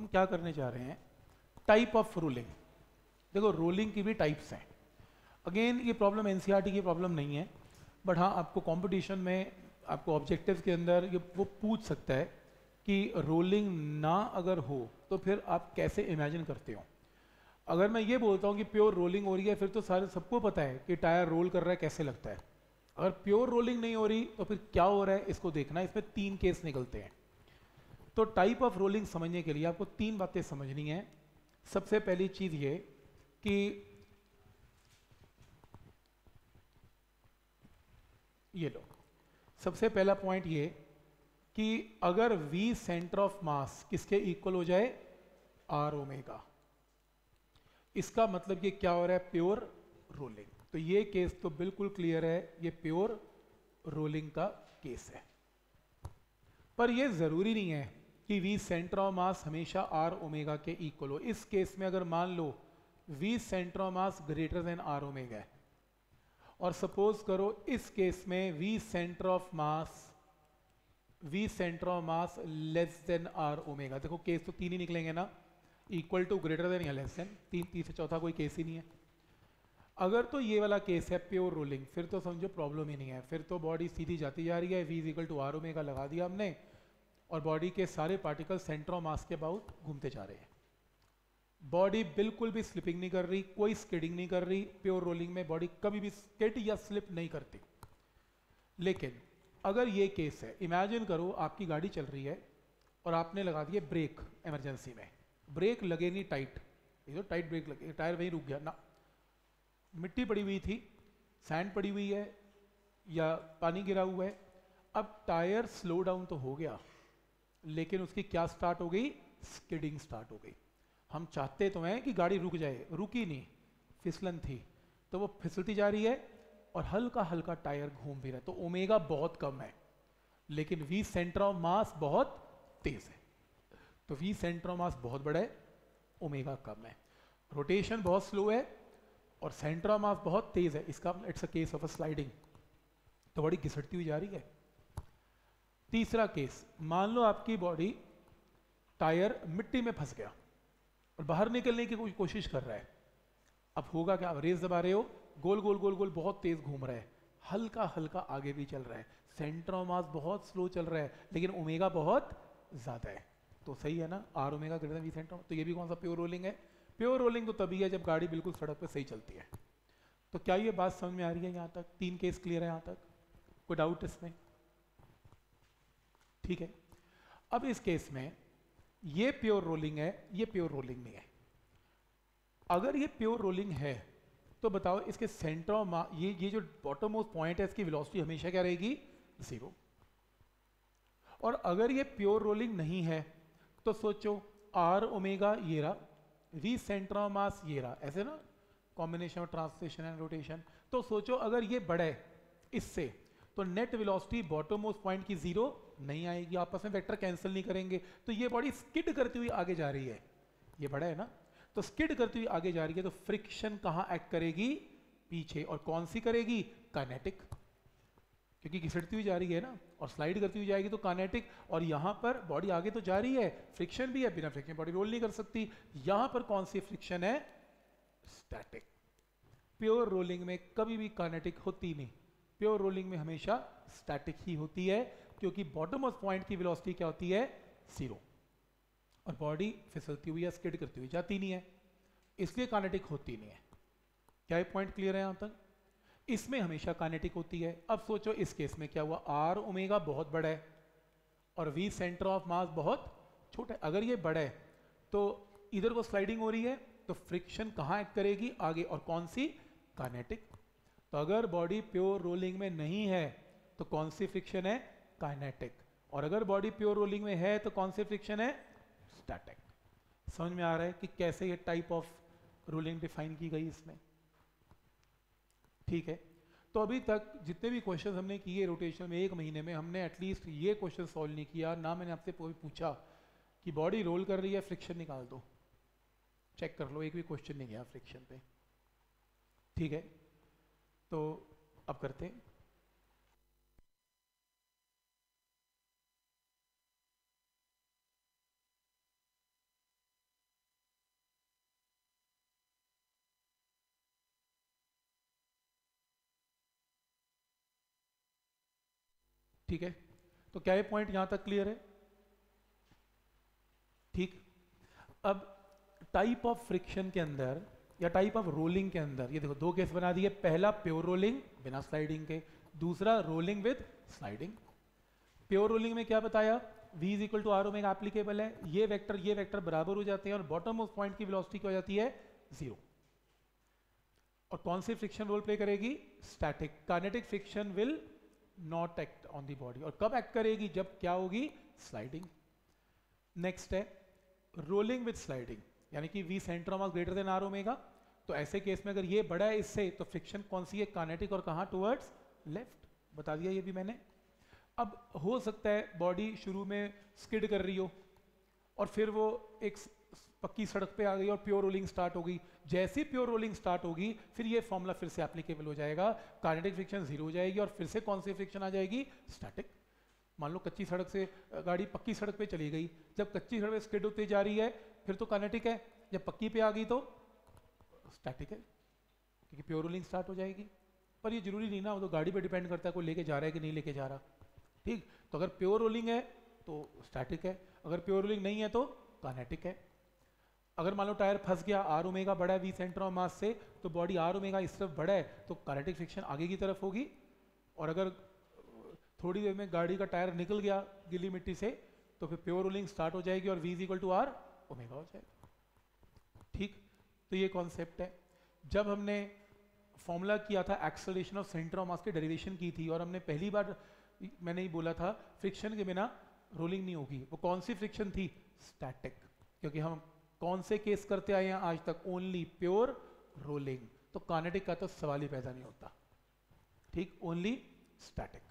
हम क्या करने जा रहे हैं? टाइप ऑफ़ रोलिंग देखो रोलिंग की भी टाइप्स हैं। अगेन ये प्रॉब्लम एनसीईआरटी की प्रॉब्लम नहीं है बट हाँ आपको कंपटीशन में, आपको ऑब्जेक्टिव्स के अंदर ये, वो पूछ सकता है कि रोलिंग ना अगर हो तो फिर आप कैसे इमेजिन करते हो? अगर मैं ये बोलता हूँ कि प्योर रोलिंग हो रही है, फिर तो सारे, सबको पता है कि टायर रोल कर रहा है, कैसे लगता है। अगर प्योर रोलिंग नहीं हो रही तो फिर क्या हो रहा है, इसको देखना इसमें तीन केस निकलते हैं। तो टाइप ऑफ़ रोलिंग समझने के लिए आपको तीन बातें समझनी है। सबसे पहली चीज़ ये कि ये लो। सबसे पहला पॉइंट ये कि अगर v सेंटर ऑफ़ मास किसके इक्वल हो जाए? आर ओमेगा इसका मतलब ये क्या हो रहा है? प्योर रोलिंग तो ये केस तो बिल्कुल क्लियर है, ये प्योर रोलिंग का केस है। पर ये ज़रूरी नहीं है। कि v सेंटर ऑफ़ मास हमेशा आर ओमेगा के इक्वल हो। इस केस में अगर मान लो v centre of mass greater than r omega और सपोज़ करो, इस केस में v centre of mass v centre of mass less than r omega देखो केस तो तीन ही निकलेंगे ना। इक्वल टू ग्रेटर देन या लेस देन तीन तीन से चौथा कोई केस ही नहीं है। अगर तो ये वाला केस है प्योर रोलिंग फिर तो समझो प्रॉब्लम ही नहीं है। फिर तो बॉडी सीधी जाती जा रही है v is equal to r omega लगा दिया हमने। और बॉडी के सारे पार्टिकल सेंटर ऑफ़ मास के अबाउट घूमते जा रहे हैं। बॉडी बिल्कुल भी स्लिपिंग नहीं कर रही, कोई स्किडिंग नहीं कर रही प्योर रोलिंग में बॉडी कभी भी स्केट या स्लिप नहीं करती। लेकिन अगर ये केस है इमेजिन करो आपकी गाड़ी चल रही है और आपने लगा दिए ब्रेक इमरजेंसी में। ब्रेक लगे नहीं टाइट ये तो टाइट ब्रेक लगे टायर वहीं रुक गया। ना, मिट्टी पड़ी हुई थी सैंड पड़ी हुई है या पानी गिरा हुआ है, अब टायर स्लो डाउन तो हो गया। लेकिन उसकी क्या स्टार्ट हो गई? स्किडिंग स्टार्ट हो गई। हम चाहते तो हैं कि गाड़ी रुक जाए, रुकी नहीं, फिसलन थी। तो वो फिसलती जा रही है और हल्का हल्का टायर घूम भी रहा है। तो ओमेगा बहुत कम है, लेकिन वी सेंटर ऑफ़ मास बहुत तेज है। तो वी सेंटर ऑफ़ मास बहुत बड़ा है ओमेगा कम है। रोटेशन बहुत स्लो है और सेंटर ऑफ़ मास बहुत तेज है। इसका it's a case of a sliding तो बड़ी घिसटती हुई जा रही है। तीसरा केस, मान लो आपकी बॉडी टायर मिट्टी में फंस गया और बाहर निकलने की कोई कोशिश कर रहा है। अब होगा क्या? रेस दबा रहे हो, गोल गोल गोल गोल, बहुत तेज घूम रहा है। हल्का हल्का आगे भी चल रहा है। सेंटर ऑफ़ मास बहुत स्लो चल रहा है, लेकिन ओमेगा बहुत ज़्यादा है। तो सही है ना? R omega greater v centre तो ये भी कौन सा प्योर रोलिंग है? प्योर रोलिंग तो तभी है जब गाड़ी बिल्कुल सड़क पर सही चलती है। तो क्या ये बात समझ में आ रही है यहाँ तक? तीन केस क्लियर है यहाँ तक? कोई डाउट इसमें? ठीक है? अब इस केस में ये प्योर रोलिंग है, ये प्योर रोलिंग नहीं है। अगर ये प्योर रोलिंग है तो बताओ इसके सेंटर ये ये जो बॉटम मोस्ट पॉइंट है, इसकी वेलोसिटी हमेशा क्या रहेगी? ज़ीरो और अगर ये प्योर रोलिंग नहीं है तो सोचो आर ओमेगा ये रहा वी सेंटर मास ये रहा, ऐसे ना? Combination of translation and rotation तो सोचो अगर ये बढ़े इससे तो net velocity bottom most point की ज़ीरो नहीं आएगी, आपस में वेक्टर कैंसिल नहीं करेंगे। तो ये बॉडी स्किड करती हुई आगे जा रही है। ये बड़ा है ना? तो स्किड करती हुई आगे जा रही है तो फ्रिक्शन कहाँ एक्ट करेगी? पीछे। और कौन सी करेगी? कानेटिक क्योंकि घिसटती हुई जा रही है ना? और स्लाइड करती हुई जाएगी तो कानेटिक और यहाँ पर बॉडी आगे तो जा रही है। फ्रिक्शन भी है, बिना फ्रिक्शन बॉडी रोल नहीं कर सकती। यहाँ पर कौन सी फ्रिक्शन है? स्टैटिक प्योर रोलिंग में कभी भी कानेटिक होती नहीं। प्योर रोलिंग में हमेशा स्टैटिक ही होती है। क्योंकि बॉटम ऑफ़ पॉइंट की वेलोसिटी क्या होती है? ज़ीरो और बॉडी फिसलती हुई या स्किड करती हुई जाती नहीं है। इसलिए कानेटिक होती नहीं है। क्या पॉइंट क्लियर है यहाँ तक? इसमें हमेशा कानेटिक होती है। अब सोचो इस केस में क्या हुआ? आर ओमेगा बहुत बड़ा है। और वी सेंटर ऑफ़ मास बहुत छोटा है। अगर ये बड़ा है तो इधर को स्लाइडिंग हो रही है तो फ्रिक्शन कहाँ एक्ट करेगी? आगे। और कौन सी? कानेटिक तो अगर बॉडी प्योर रोलिंग में नहीं है तो कौन सी फ्रिक्शन है? काइनेटिक और अगर बॉडी प्योर रोलिंग में है तो कौन सी फ्रिक्शन है? स्टैटिक समझ में आ रहा है कि कैसे ये टाइप ऑफ़ रोलिंग डिफाइन की गई इसमें? ठीक है? तो अभी तक जितने भी क्वेश्चन हमने किए रोटेशन में, एक महीने में, हमने एटलीस्ट ये क्वेश्चन सॉल्व नहीं किया, ना मैंने आपसे कोई पूछा कि बॉडी रोल कर रही है फ्रिक्शन निकाल दो। चेक कर लो, एक भी क्वेश्चन नहीं गया फ्रिक्शन पे। ठीक है? तो अब करते हैं। ठीक है? तो क्या ये पॉइंट यहाँ तक क्लियर है? ठीक। अब टाइप ऑफ़ फ्रिक्शन के अंदर या टाइप ऑफ़ रोलिंग के अंदर, ये देखो, दो केस बना दिए। पहला प्योर रोलिंग बिना स्लाइडिंग के, दूसरा rolling with sliding pure rolling में क्या बताया? V is equal to r omega applicable है। ये वेक्टर ये वेक्टर बराबर हो जाते हैं और बॉटम ऑफ़ पॉइंट की वेलोसिटी क्या हो जाती है? ज़ीरो और कौन सी फ्रिक्शन रोल प्ले करेगी? Static kinetic friction will not act on the body और कब एक्ट करेगी? जब क्या होगी? स्लाइडिंग नेक्स्ट है रोलिंग विद स्लाइडिंग यानी कि v centre of greater than r omega तो ऐसे केस में अगर ये बड़ा है इससे तो फ्रिक्शन कौन सी है? कानेटिक और कहाँ? टुवर्ड्स लेफ़्ट बता दिया ये भी मैंने। अब हो सकता है बॉडी शुरू में स्किड कर रही हो, और फिर वो एक पक्की सड़क पे आ गई और प्योर रोलिंग स्टार्ट हो गई। जैसी प्योर रोलिंग स्टार्ट होगी, फिर ये फॉर्मूला फिर से एप्लीकेबल हो जाएगा। काइनेटिक फ्रिक्शन ज़ीरो हो जाएगी और फिर से कौन सी फ्रिक्शन आ जाएगी? स्टैटिक मान लो कच्ची सड़क से गाड़ी पक्की सड़क पे चली गई। जब कच्ची सड़क स्किड होती जा रही है, फिर तो काइनेटिक है। जब पक्की पे आ गई तो स्टैटिक है, क्योंकि प्योर रोलिंग स्टार्ट हो जाएगी। पर ये ज़रूरी नहीं ना, वो तो गाड़ी पे डिपेंड करता है, कोई लेके जा रहा है कि नहीं लेके जा रहा। ठीक? तो अगर प्योर रोलिंग है तो स्टैटिक है। अगर प्योर रोलिंग नहीं है तो कानेटिक है। अगर मान लो टायर फंस गया आर ओमेगा बड़ा है वी सेंटर ऑफ़ मास से तो बॉडी आर ओमेगा इस तरफ़ बड़ा है तो कानेटिक फ्रिक्शन आगे की तरफ़ होगी। और अगर, थोड़ी देर में गाड़ी का टायर निकल गया गिली मिट्टी से तो फिर प्योर रोलिंग स्टार्ट हो जाएगी और v is equal to r omega हो जाएगा। ठीक? तो ये कॉन्सेप्ट है। जब हमने फॉर्मूला किया था acceleration of centre of mass की डेरिवेशन की थी, और हमने पहली बार मैंने ही बोला था फ्रिक्शन के बिना रोलिंग नहीं होगी। वो कौन सी फ्रिक्शन थी? स्टैटिक क्योंकि हम कौन से केस करते आए हैं आज तक? ओनली प्योर रोलिंग तो कानेटिक का तो सवाल ही पैदा नहीं होता। ठीक? Only static